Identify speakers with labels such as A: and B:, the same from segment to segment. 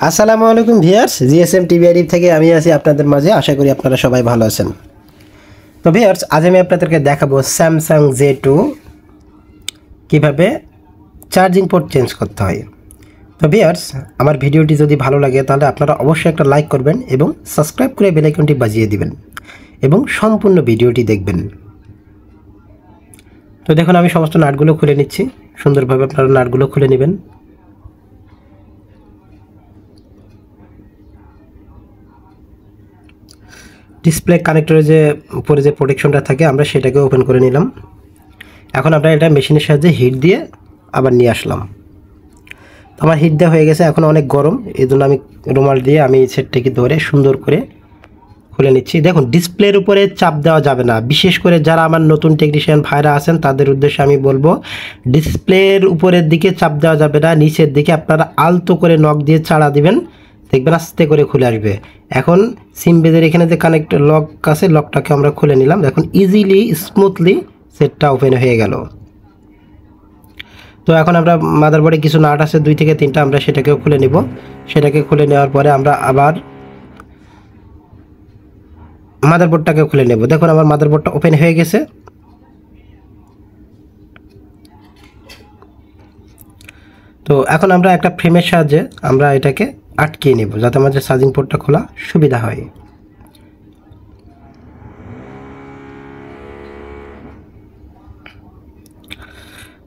A: আসসালামু আলাইকুম viewers GSM TV থেকে আমি আছি আপনাদের মাঝে, আশা করি আপনারা সবাই ভালো আছেন। তো ভিয়ার্স আজ আমি আপনাদেরকে দেখাবো স্যামসাং জে টু কীভাবে চার্জিং পোর্ট চেঞ্জ করতে হয়। তো ভিয়ার্স আমার ভিডিওটি যদি ভালো লাগে, তাহলে আপনারা অবশ্যই একটা লাইক করবেন এবং সাবস্ক্রাইব করে বেলাইকনটি বাজিয়ে দিবেন এবং সম্পূর্ণ ভিডিওটি দেখবেন। তো দেখুন, আমি সমস্ত নাটগুলো খুলে নিচ্ছি। সুন্দরভাবে আপনারা নাটগুলো খুলে নেবেন। ডিসপ্লে কানেক্টরে যে উপরে যে প্রোটেকশনটা থাকে, আমরা সেটাকে ওপেন করে নিলাম। এখন আমরা এটা মেশিনের সাহায্যে হিট দিয়ে আবার নিয়ে আসলাম। তো আমার হিট দেওয়া হয়ে গেছে, এখন অনেক গরম। এই জন্য আমি রুমাল দিয়ে আমি সেটটাকে ধরে সুন্দর করে খুলে নিচ্ছি। দেখুন ডিসপ্লের উপরে চাপ দেওয়া যাবে না। বিশেষ করে যারা আমার নতুন টেকনিশিয়ান ভাইরা আছেন, তাদের উদ্দেশ্যে আমি বলব ডিসপ্লের উপরের দিকে চাপ দেওয়া যাবে না, নিচের দিকে আপনারা আলতো করে নখ দিয়ে চাড়া দিবেন। দেখবেন আস্তে করে খুলে আসবে। এখন সিম বেজের এখানে যে কানেক্ট লক আছে লকটাকে আমরা খুলে নিলাম। এখন ইজিলি স্মুথলি সেটটা ওপেন হয়ে গেল। তো এখন আমরা মাদারবোর্ডে কিছু নাট আছে, দুই থেকে তিনটা আমরা সেটাকেও খুলে নিব। সেটাকে খুলে নেওয়ার পরে আমরা আবার মাদারবোর্ডটাকে খুলে নেব। দেখুন আমার মাদারবোর্ডটা ওপেন হয়ে গেছে। তো এখন আমরা একটা ফ্রেমের সাহায্যে আমরা এটাকে আটকিয়ে নেব যাতে আমাদের চার্জিং পোর্টটা খোলা সুবিধা হয়।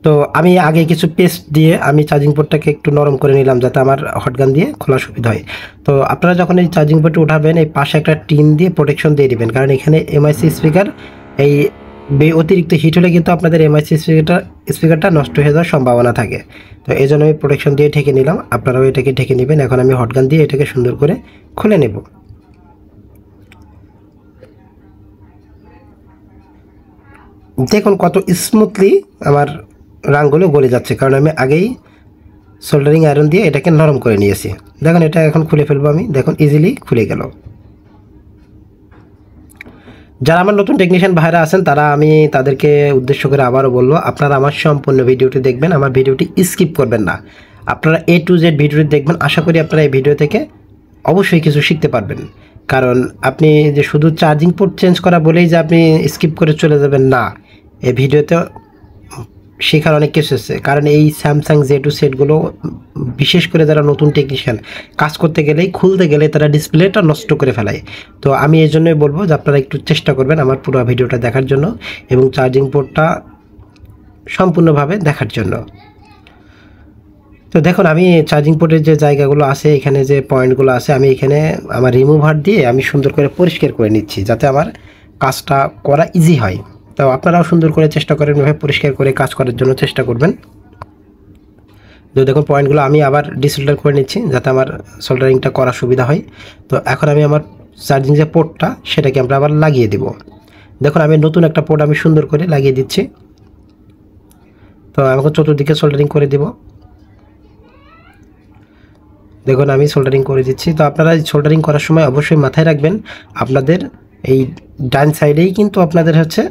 A: তো আমি আগে কিছু পেস্ট দিয়ে আমি চার্জিং পোর্টটাকে একটু নরম করে নিলাম যাতে আমার হটগান দিয়ে খোলা সুবিধা হয়। তো আপনারা যখন এই চার্জিং পোর্ট উঠাবেন, এই পাশে একটা টিন দিয়ে প্রোটেকশন দিয়ে দিবেন, কারণ এখানে এমআইসি স্পিকার এই অতিরিক্ত হিট হলে কিন্তু আপনাদের এমআইসি স্পিকারটা স্পিকারটা নষ্ট হয়ে যাওয়ার সম্ভাবনা থাকে। তো এই জন্য আমি প্রোটেকশন দিয়ে ঢেকে নিলাম। আপনারাও এটাকে ঢেকে নেবেন। এখন আমি হটগান দিয়ে এটাকে সুন্দর করে খুলে নেব। দেখুন কত স্মুথলি আমার রাঙগুলো গলে যাচ্ছে। কারণ আমি আগেই সোল্ডারিং আয়রন দিয়ে এটাকে নরম করে নিয়েছি। দেখুন, এটা এখন খুলে ফেলব আমি। দেখুন ইজিলি খুলে গেল। যারা আমার নতুন টেকনিশিয়ান ভাইরা আছেন, তারা আমি তাদেরকে উদ্দেশ্য করে আবারও বলব, আপনারা আমার সম্পূর্ণ ভিডিওটি দেখবেন, আমার ভিডিওটি স্কিপ করবেন না। আপনারা এ টু জেড ভিডিওটি দেখবেন, আশা করি আপনারা এই ভিডিও থেকে অবশ্যই কিছু শিখতে পারবেন। কারণ আপনি যে শুধু চার্জিং পোর্ট চেঞ্জ করা বলেই যে আপনি স্কিপ করে চলে যাবেন, না। এই ভিডিওতে শেখার অনেক কিছু আছে। কারণ এই স্যামসাং জে টু সেটগুলো বিশেষ করে যারা নতুন টেকনিশিয়ান কাজ করতে গেলেই খুলতে গেলে তারা ডিসপ্লেটা নষ্ট করে ফেলায়। তো আমি এই জন্যই বলব যে আপনারা একটু চেষ্টা করবেন আমার পুরো ভিডিওটা দেখার জন্য এবং চার্জিং পোর্টটা সম্পূর্ণভাবে দেখার জন্য। তো দেখুন, আমি চার্জিং পোর্টের যে জায়গাগুলো আছে, এখানে যে পয়েন্টগুলো আছে, আমি এখানে আমার রিমুভার দিয়ে আমি সুন্দর করে পরিষ্কার করে নিচ্ছি যাতে আমার কাজটা করা ইজি হয়। তো আপনারাও সুন্দর করে চেষ্টা করেন, এভাবে পরিষ্কার করে কাজ করার জন্য চেষ্টা করবেন। তো দেখুন পয়েন্টগুলো আমি আবার ডিসোল্ডার করে নিচ্ছি যাতে আমার সোল্ডারিংটা করার সুবিধা হয়। তো এখন আমি আমার চার্জিং যে পোর্টটা সেটাকে আমরা আবার লাগিয়ে দেব। দেখুন, আমি নতুন একটা পোর্ট আমি সুন্দর করে লাগিয়ে দিচ্ছি। তো আমাকে চতুর্দিকে সোল্ডারিং করে দেব। দেখুন, আমি সোল্ডারিং করে দিচ্ছি। তো আপনারা সোল্ডারিং করার সময় অবশ্যই মাথায় রাখবেন, আপনাদের এই ডান সাইডেই কিন্তু আপনাদের হচ্ছে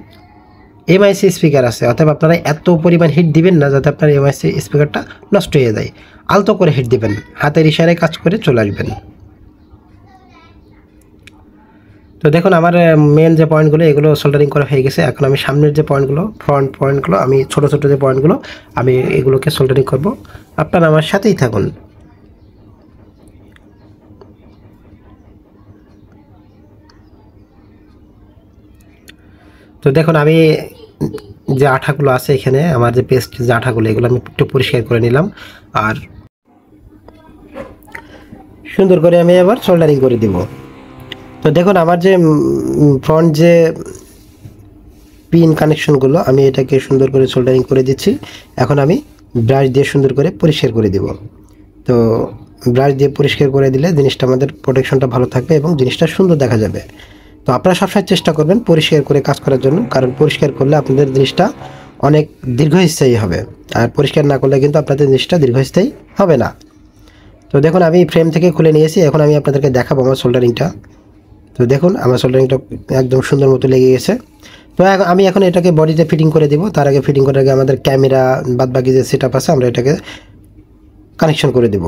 A: এমআইসি স্পিকার আছে, অতএব আপনারা এত পরিমাণ হিট দিবেন না যাতে আপনার এমআইসি স্পিকারটা নষ্ট হয়ে যায়। আলতো করে হিট দিবেন, হাতের ইশারায় কাজ করে চলে আসবেন। তো দেখুন, আমার মেন যে পয়েন্টগুলো এগুলো সোল্ডারিং করা হয়ে গেছে। এখন আমি সামনের যে পয়েন্টগুলো ফ্রন্ট পয়েন্টগুলো আমি ছোট ছোট যে পয়েন্টগুলো আমি এগুলোকে সোল্ডারিং করব। আপনারা আমার সাথেই থাকুন। তো দেখুন, আমি যে আঠাগুলো আছে এখানে, আমার যে পেস্ট যে আঠাগুলো, এগুলো আমি একটু পরিষ্কার করে নিলাম। আর সুন্দর করে আমি আবার সোল্ডারিং করে দিব। তো দেখুন, আমার যে ফ্রন্ট যে পিন কানেকশনগুলো আমি এটাকে সুন্দর করে সোল্ডারিং করে দিচ্ছি। এখন আমি ব্রাশ দিয়ে সুন্দর করে পরিষ্কার করে দিব। তো ব্রাশ দিয়ে পরিষ্কার করে দিলে জিনিসটা আমাদের প্রোটেকশনটা ভালো থাকবে এবং জিনিসটা সুন্দর দেখা যাবে। তো আপনারা সবসময় চেষ্টা করবেন পরিষ্কার করে কাজ করার জন্য, কারণ পরিষ্কার করলে আপনাদের জিনিসটা অনেক দীর্ঘস্থায়ী হবে। আর পরিষ্কার না করলে কিন্তু আপনাদের জিনিসটা দীর্ঘস্থায়ী হবে না। তো দেখুন, আমি ফ্রেম থেকে খুলে নিয়েছি, এখন আমি আপনাদেরকে দেখাবো আমার সোল্ডারিংটা। তো দেখুন, আমার সোল্ডারিংটা একদম সুন্দর মতো লেগে গেছে। তো আমি এখন এটাকে বডিতে ফিটিং করে দিব। তার আগে ফিটিং করার আগে আমাদের ক্যামেরা বাদ বাকি যে সেট আছে, আমরা এটাকে কানেকশন করে দেব।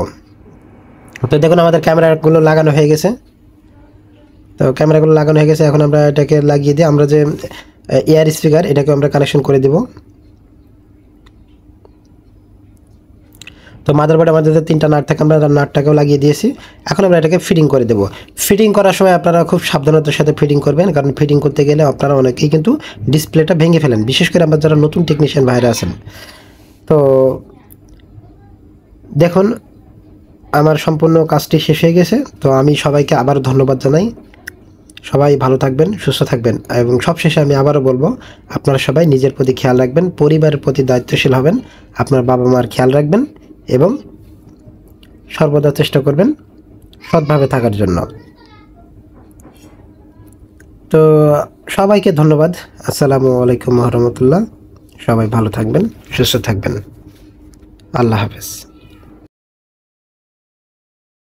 A: তো দেখুন, আমাদের ক্যামেরাগুলো লাগানো হয়ে গেছে। তো ক্যামেরাগুলো লাগানো হয়ে গেছে, এখন আমরা এটাকে লাগিয়ে দিই আমরা যে এয়ার স্পিকার এটাকে আমরা কানেকশন করে দেব। তো মাদারবোর্ডে আমাদের তিনটা নাট থাকে, আমরা নাটটাকেও লাগিয়ে দিয়েছি। এখন আমরা এটাকে ফিটিং করে দেব। ফিটিং করার সময় আপনারা খুব সাবধানতার সাথে ফিটিং করবেন, কারণ ফিটিং করতে গেলে আপনারা অনেকেই কিন্তু ডিসপ্লেটা ভেঙে ফেলেন। বিশেষ করে আমরা যারা নতুন টেকনিশিয়ান বাইরে আছেন। তো দেখুন, আমার সম্পূর্ণ কাজটি শেষ হয়ে গেছে। তো আমি সবাইকে আবার ধন্যবাদ জানাই। সবাই ভালো থাকবেন, সুস্থ থাকবেন এবং সবশেষে আমি আবারও বলব, আপনারা সবাই নিজের প্রতি খেয়াল রাখবেন, পরিবারের প্রতি দায়িত্বশীল হবেন, আপনার বাবা মার খেয়াল রাখবেন এবং সর্বদা চেষ্টা করবেন সৎভাবে থাকার জন্য। তো সবাইকে ধন্যবাদ, আসসালামু আলাইকুম রহমতুল্লাহ। সবাই ভালো থাকবেন, সুস্থ থাকবেন। আল্লাহ হাফেজ।